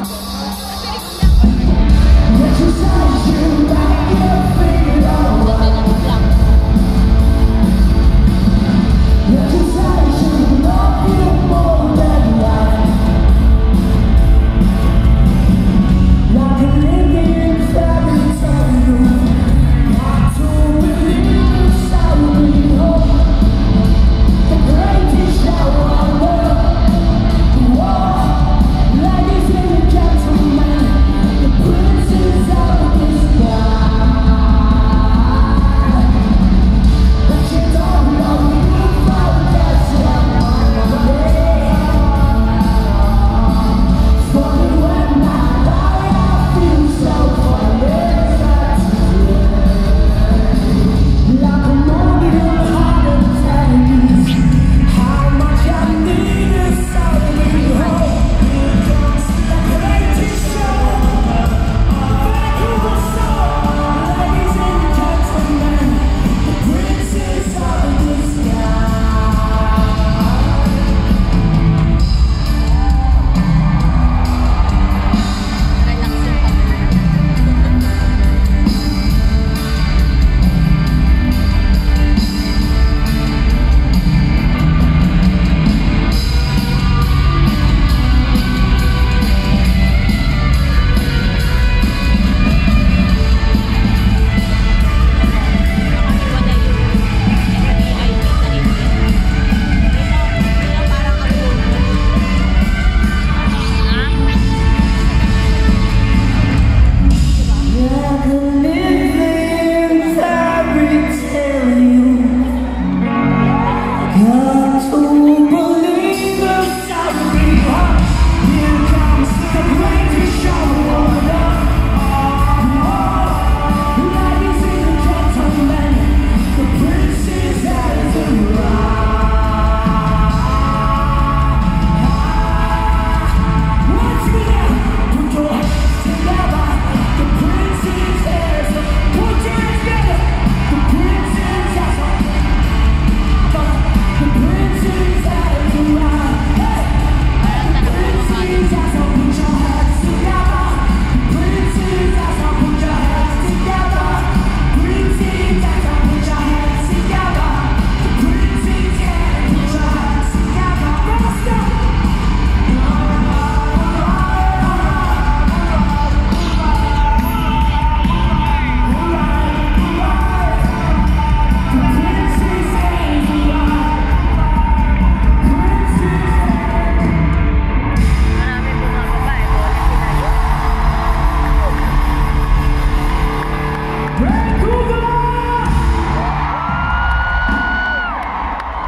Wow. You.